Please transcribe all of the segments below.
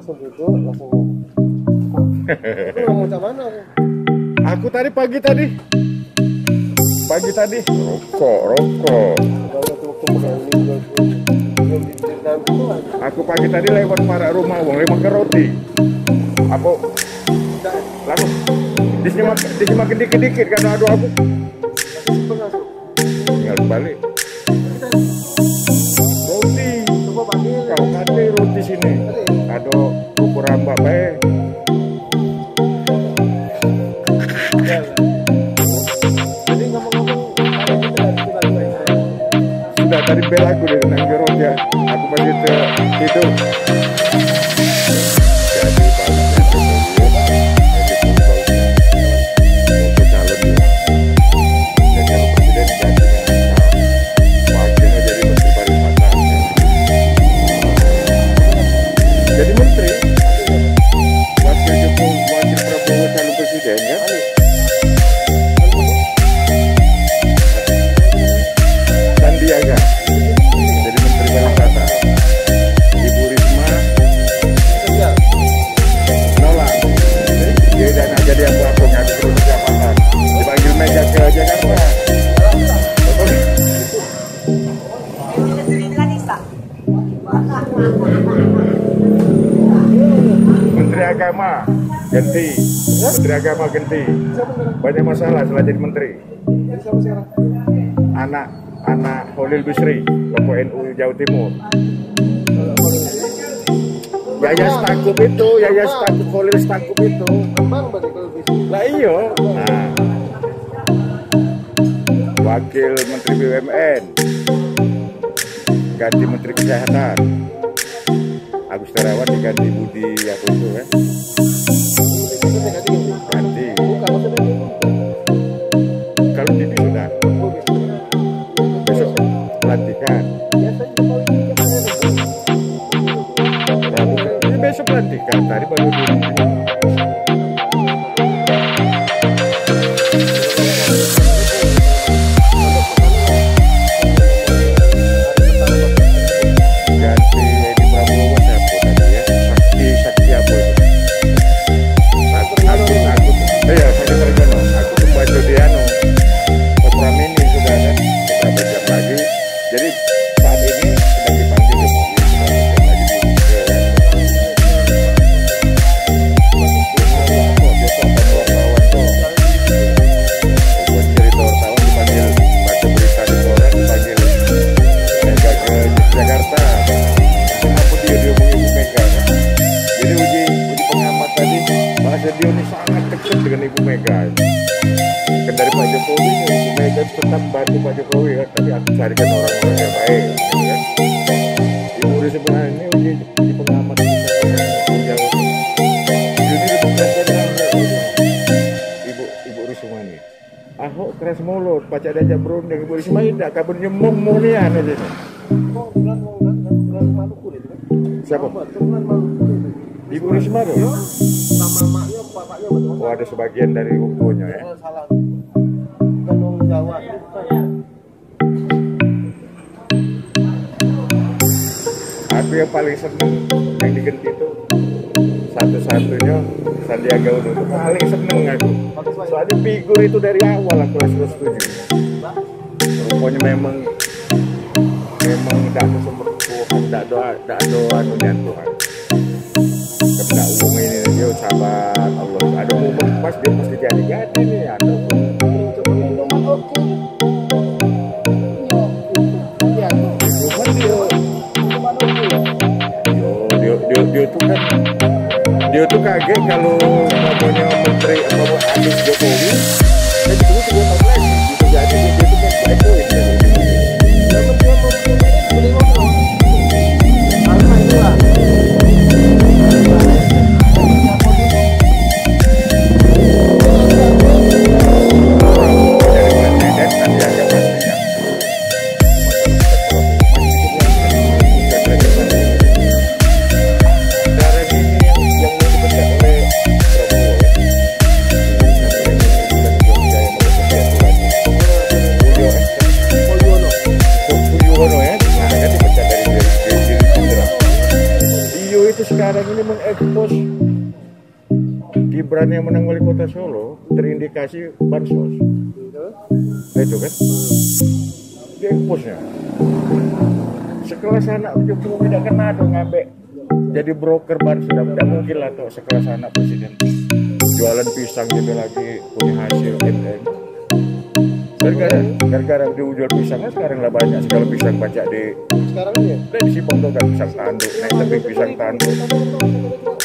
Langsung ngomong. Lu ngomong macam mana aku? Aku tadi pagi tadi. Pagi tadi rokok, rokok. Aku pagi tadi lewat para rumah wong lima ke roti. Aku lalu disimak disimakin dikit-dikit karena aduh aku tinggal balik. Dari tiba-tiba ini. Sudah tadi bel aku dari nang ya. Aku masih ter Ganti, Menteri Agama sekarang? Banyak masalah setelah jadi menteri. Anak anak Holil Bisri, tokoh NU Jawa Timur. Yaya Stakuf itu, Yaya Stakuf, Holil Stakuf itu. Lah iyo. Nah. Wakil Menteri BUMN. Ganti Menteri Kesehatan. Agus Terawan diganti Budi itu kan? Itu pelantikan. Biasanya ini besok pelantikan. Tadi baru di tetap bantu Pak Jokowi kan tapi aku carikan orang-orang yang baik gitu kan Ibu Risma ini uji, uji pengamat kita yang ini Ibu Mega dengan Ibu Ibu Risma ini Ahok keras mulut, baca diajak berunding, Ibu Risma tidak, kabur nyemong munian aja. Oh, bulan bulan bulan Maluku itu kan? Siapa? Apa? Itu bulan Maluku itu. Ibu Risma tuh? Sama maknya, bapaknya. Oh ada sebagian dari tuanya ya. Salah. Aku yang paling seneng yang diganti itu satu-satunya Sandiaga Uno itu paling seneng aku. Soalnya figur itu dari awal aku sudah setuju. Rupanya memang memang tidak ada Tuhan, tidak doa, tidak doa anunya Tuhan. Kepada uang ini dia sabar Allah. Ada momen pas dia pasti jadi-jadi nih. Ada dia tuh kaget kalau namanya menteri apa Anies Jokowi. Itu tuh dua tahun lagi bisa jadi Gibran yang menang wali kota Solo terindikasi bansos. Nah, itu kan? Di eksposnya. Sekelas anak Jokowi tidak kena dong ngambek jadi broker bansos tidak mungkin lah tuh sekelas anak presiden jualan pisang juga lagi punya hasil MM gara-gara gara-gara dia jual pisangnya sekarang lah banyak segala pisang baca di Sekarang ya? Di Sipong tuh kan pisang tanduk, naik tapi pisang tanduk.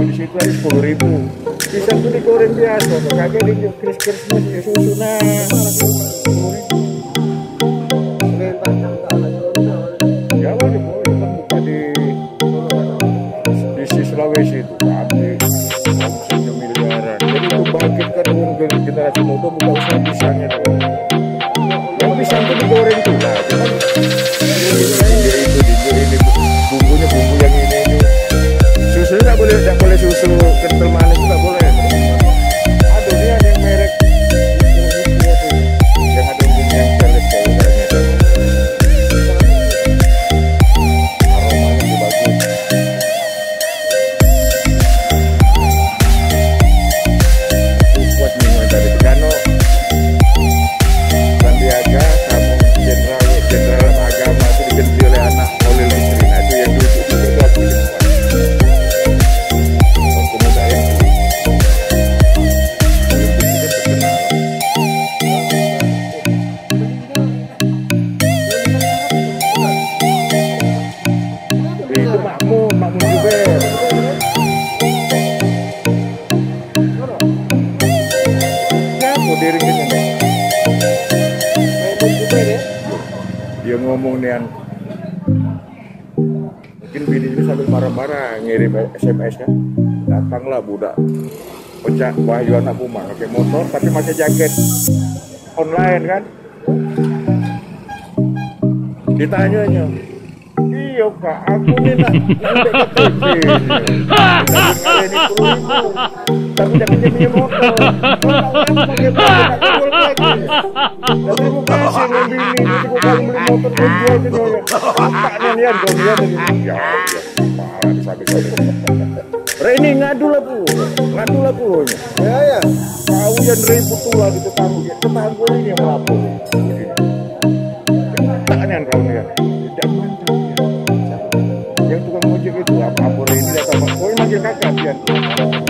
Di situ ada sepuluh ribu. Pisang tuh digoreng biasa, tuh kagak di kris Christmas ya susu nah. Sepuluh ribu. Ya dia boleh kan buka di di si Sulawesi itu tapi omsetnya miliaran. Jadi itu bangkitkan generasi muda buka usaha tuh. Ngomong mungkin bini itu sambil marah-marah ngirim SMS kan. Datanglah budak. Pecah wahyu anak puma pakai motor tapi pakai jaket. Online kan? Ditanyanya iya kak aku ribu tapi lihat ini ngadu lah bu, ngadu lah bu. Ya ya. Yang gitu ya ini yang. Kau ini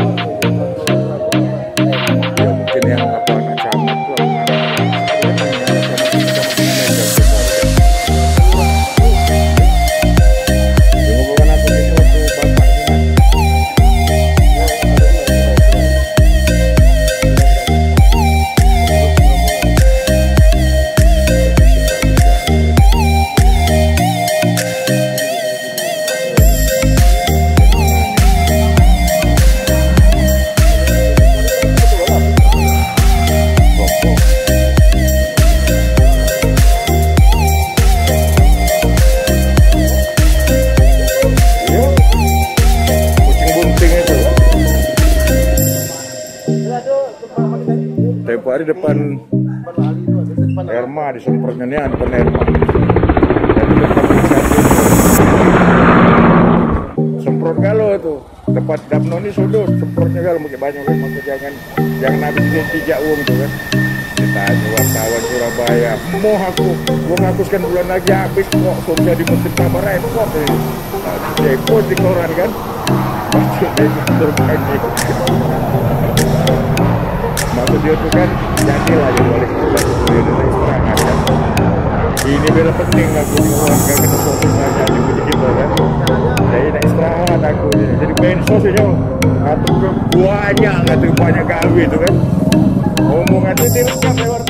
hari depan Erma disemprotnya nih depan Erma. Semprot kalau itu. Tempat Damno ini sudut semprotnya kalau mungkin banyak kan maka jangan jangan habis dia tijak uang tuh kan. Ditanya wartawan Surabaya. Mau aku uang aku sekian bulan lagi habis kok. So jadi menteri kabar repot ini nah, repot di koran kan. Maksudnya itu terbagi maksud dia tuh kan jadi wali kota dia udah istirahat kan ini bela penting aku di gak kena fokus aja di puji kita kan. Jadi nak istirahat aku jadi main sos aja atau ke banyak atau banyak gawe tu kan. Omongan tu dia lengkap lewat